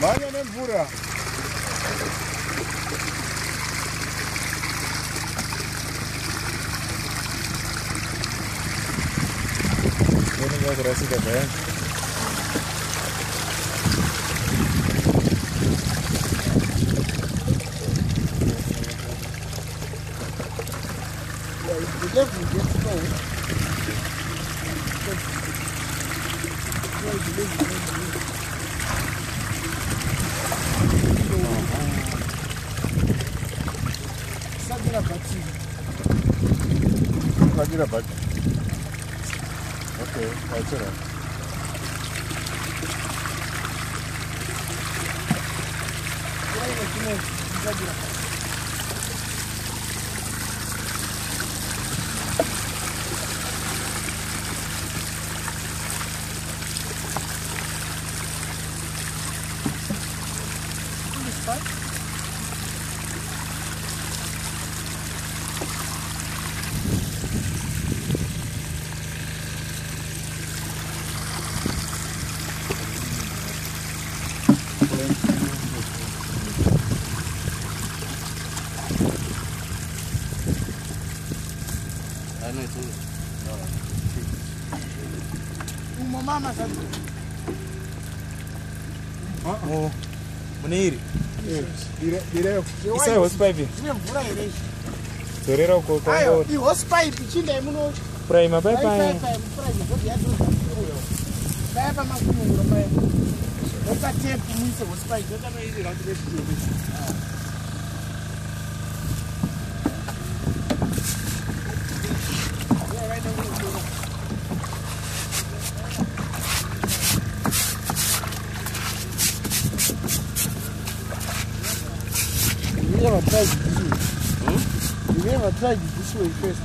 만년에 물어. 보는 거 그러시거든. 이게 무게 무거워. it up, bud. Okay, that's it up. mama oh, oh. mune iri? Eh, Isai hosepaipi dzorera ukoihosepaipi chindai muno puraima paipa paya pamakunungura paya opatepu muise hosepaipi otanoiriratirepiioi tried it this way. You never tried it this way first.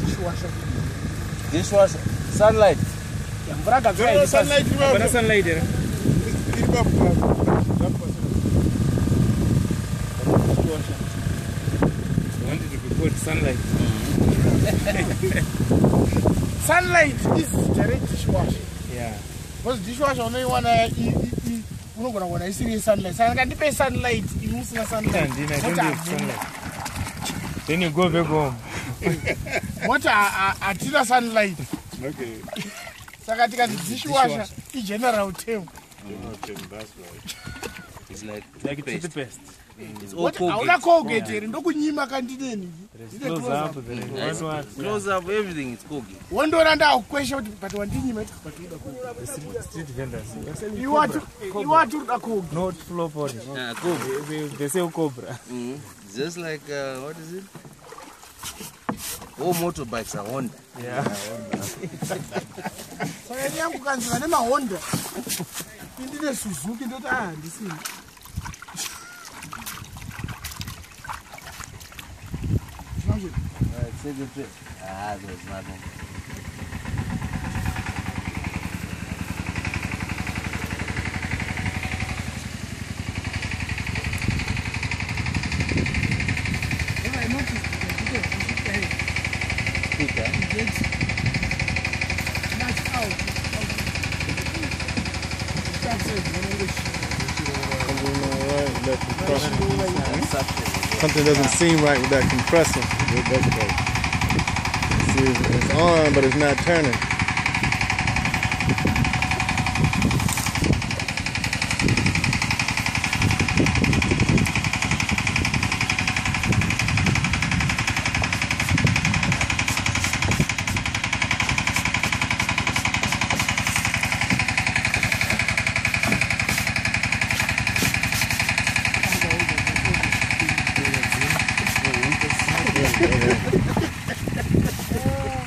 Dishwasher. dishwasher sunlight Mvura gadzira iri pasi. hapana sunlight here wanted to be sunlight sunlight is direct dishwasher. Yeah. because dishwasher unoiwana unogona kuona isiri yesunlight saka ndipei sunlight. Imi musina sunlightthen you go back home. Mota hatina sunlight. Okay. saka tikati dishwasher igeneral term. Hauna colgate here ndokunyima kandineni wondora ndaakukwesha kuti but wandinyima iwati ruda kogitheseukobra just like uh, what is it all motorbikes are honda saka ini yangu kanzi vane mahonda indine suzuki ndoti ah handisini English. Something doesn't seem right with that compressor. It's on, but it's not turning.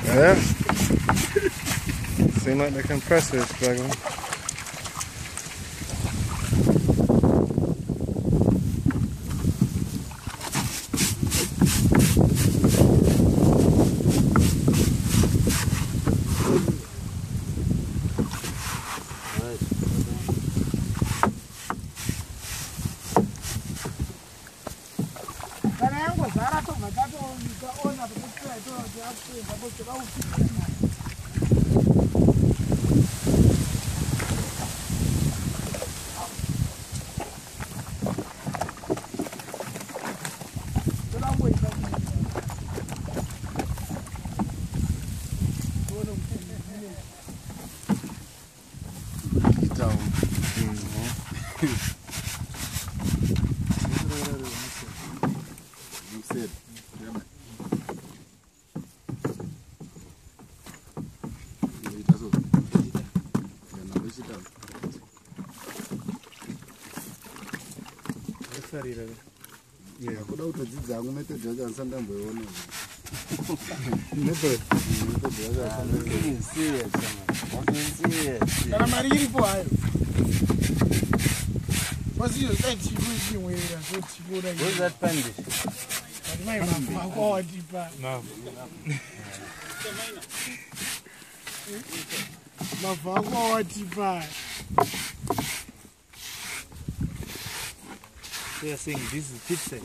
Yeah. Seem like the compressor kusarira kuda kutodzidza hangu metodhi yacho handisati ndamboiona. Kana mari iripo hayo? Pasiyo dai tichimwera zotiuraaimaakwawatipa mavhu. Ako awatipa They are saying this is pizza.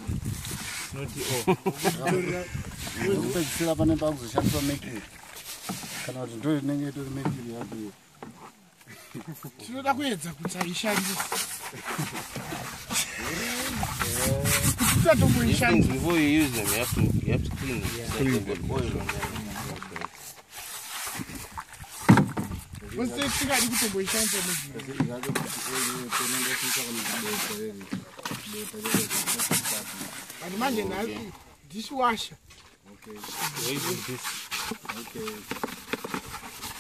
Not the O. kupedzisira pane pakuzoshandiswa mekiri kana kuti ndo rinenge itori mekiri yacho tinoda kuedza kuti aishandisi tatomboishandisa before you use them, you have to you have to clean them. so they've got oil on them. ose tingadi kutomboishandisa nezvino zvacho kuti tonongosisa kana kuti ati manje nhasi dishwasha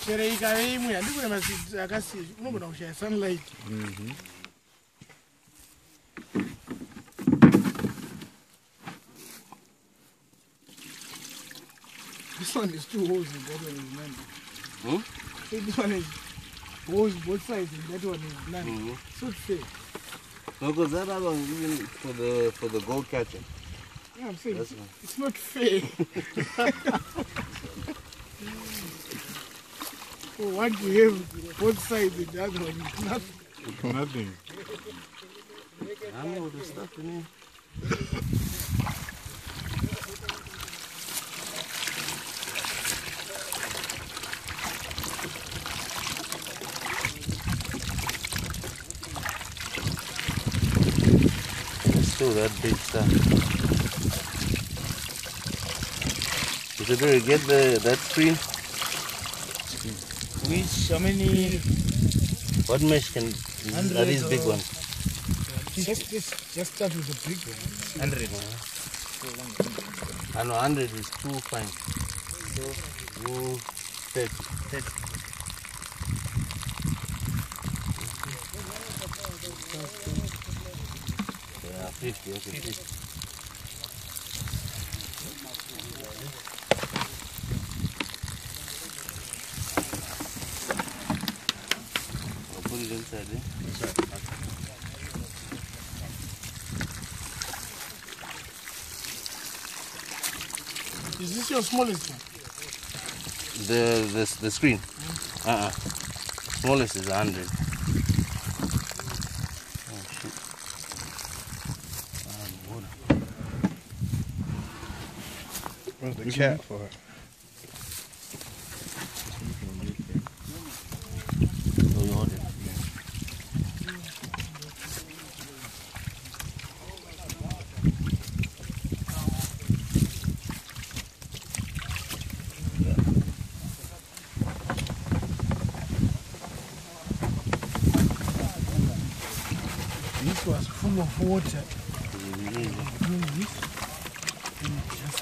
chero ikave imwe handikune masiti akasiya unogona kushaya sunlight. This one is two holes and that one is. Hmm? So this one is holes both sides and that one is none. Mhm. So it's fair. No, because that other one is even for the for the gold catcher. Yeah, I'm saying That's it's, it's not fair. For one you have both sides and the other one is nothing. Nothing. I know the stuff in here. Still that big stuff. You better get the that screen. Which, how many? What mesh can are these big ones? Just, just, just start with the big one. 100. Uh-huh. I know 100 is too fine. So, you 30. Yeah, 50, okay, 50. I'll put it inside there. Is this your smallest one? The the the screen. Uh uh Smallest is 100. Oh shit. Ah, water. What's the cat for? You hold it. This was full of water. Do this. And just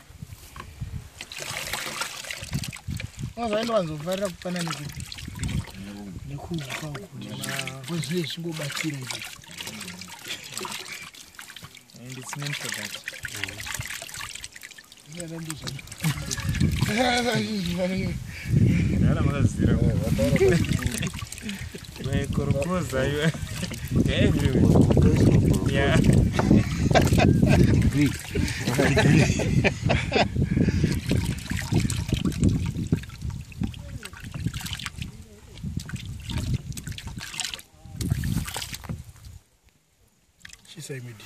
wazoendwa nzofarira kufanana nekuhuka kwezvine zvingobatira izvi. And it's meant for that gara makazira my corposa you everywhere yeah.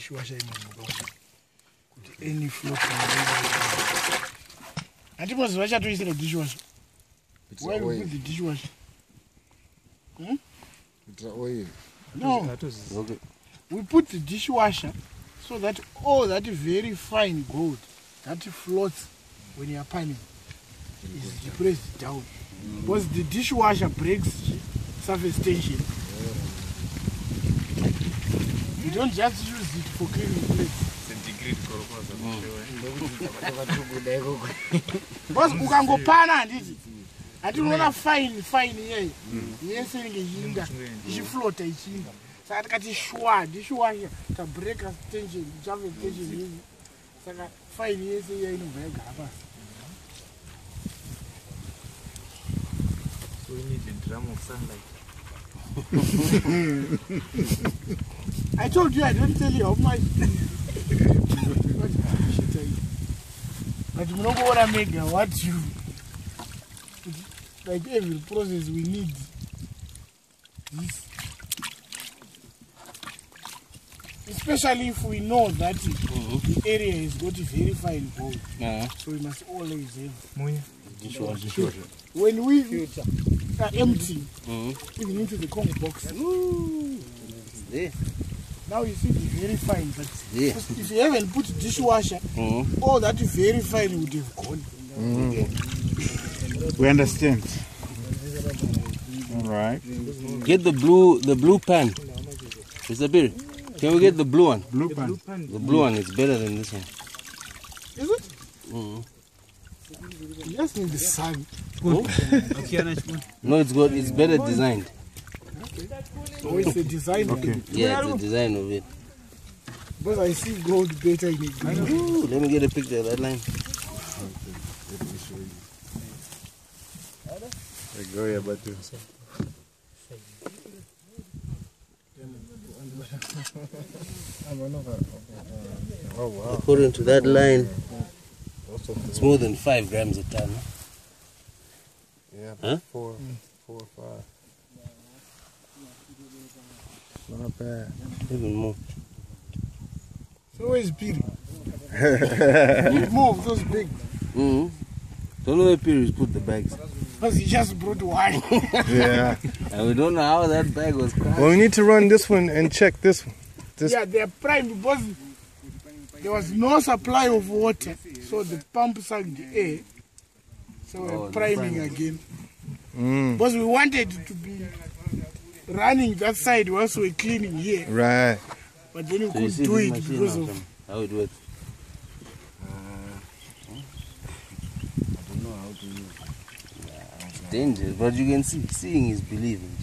Chisa imwe dishwasha imomuka kuti any float hati mazuva chatoisira dishwasha It's why we oil. put the dishwasher? It's oil. no. Okay. we put the dishwasher so that all that very fine gold that floats when you are panning is depressed down. Because the dishwasher breaks surface tension. you don't just use it for cleaning plates because ukangopana handiti hati unoona fine fine iyeyo yese inenge ichiinda ichiflota ichiinda saka tikati shwa dishwasha tabreka tension surface tension yezi saka fine yese iya inobva yagara pasi So we need a drum of sunlight. I told you I don't tell you how much. But shit, I- but munongoona mega what you like every process we need. This especially if we know that the area has got very fine gold. Uh, so we must always have Munya. when we are emptying Mhm. even into the Congo box there. Now you see the very fine but Yeah. if you haven't put dishwasher Mhm. all that very fine would have gone. We understand. All right. Get the blue, the blue pan. It's a bit. can we get the blue one? Blue pan. The blue one is better than this one. Is it? Mhm. You just need the sun. No, it's good. It's better designed. Or it's the design. Okay. Yeah, it's the design of it. But I see gold better in it. Ooh, let me get a picture of that line. Go yeah, but Oh. According to that line, it's more than five grams a ton. Yeah, Huh? four, four or five. Not bad. Even more. So where's Piri? More of those big. Mm-hmm. Don't know where Piri put the bags. Because he just brought one. Yeah. And we don't know how that bag was crushed. Well, we need to run this one and check this one. This- yeah, they're primed because there was no supply of water. So the pump sucked the air. So we're Oh, priming again. Mm, Because we wanted to be running that side whilst we're cleaning here. right. But then we So you couldn't see do this it machine because now, of Sam, how it works. It's dangerous, but you can see, seeing is believing. Sam.